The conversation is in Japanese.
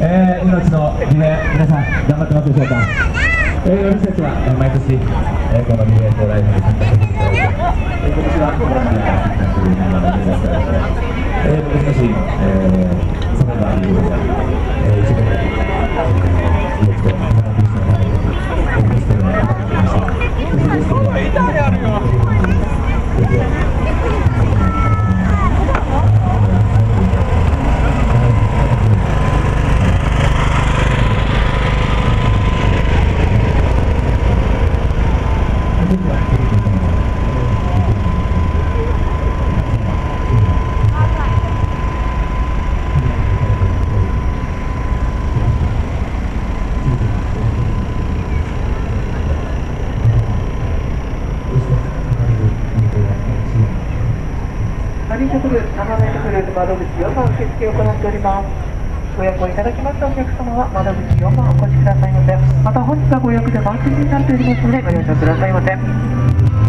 えー、命のリレー皆さん頑張ってますでしょうか、えー、私たちは、えー毎年、えーこのリレーとライブに参加させていただいて、えー今年はコロナ禍が復活するメンバーの皆さんからえー、僕自身、えー、そのメンバーにいるので、えー、一年で、えー、よくと、長くしてもらえるえーゲストになってきました。そしてゲストには、痛いあるよ。マリンシャクル7メートル窓口4番受付を行っております。ご予約をいただきましたお客様は窓口4番お越しくださいませ。また本日はご予約で満席になっておりますのでご了承くださいませ。